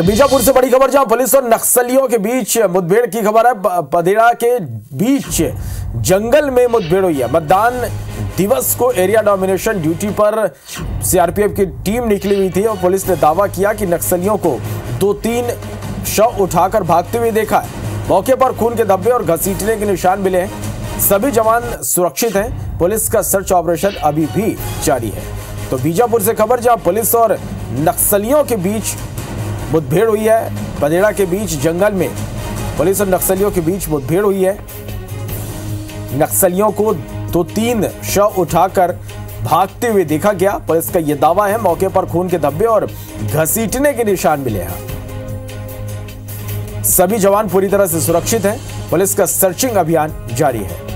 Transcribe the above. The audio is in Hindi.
बीजापुर से बड़ी खबर, जहाँ पुलिस और नक्सलियों के बीच मुठभेड़ की खबर है। पदेड़ा के बीच जंगल में मुठभेड़ हुई है। मतदान दिवस को एरिया डोमिनेशन ड्यूटी पर सीआरपीएफ की टीम निकली हुई थी और पुलिस ने दावा किया कि नक्सलियों को दो तीन शव उठाकर भागते हुए देखा है। मौके पर खून के धब्बे और घसीटने के निशान मिले हैं। सभी जवान सुरक्षित हैं। पुलिस का सर्च ऑपरेशन अभी भी जारी है। तो बीजापुर से खबर, जहाँ पुलिस और नक्सलियों के बीच मुठभेड़ हुई है। पदेड़ा के बीच जंगल में पुलिस और नक्सलियों के बीच मुठभेड़ हुई है। नक्सलियों को दो तीन शव उठाकर भागते हुए देखा गया। पुलिस का यह दावा है, मौके पर खून के धब्बे और घसीटने के निशान मिले हैं। सभी जवान पूरी तरह से सुरक्षित हैं। पुलिस का सर्चिंग अभियान जारी है।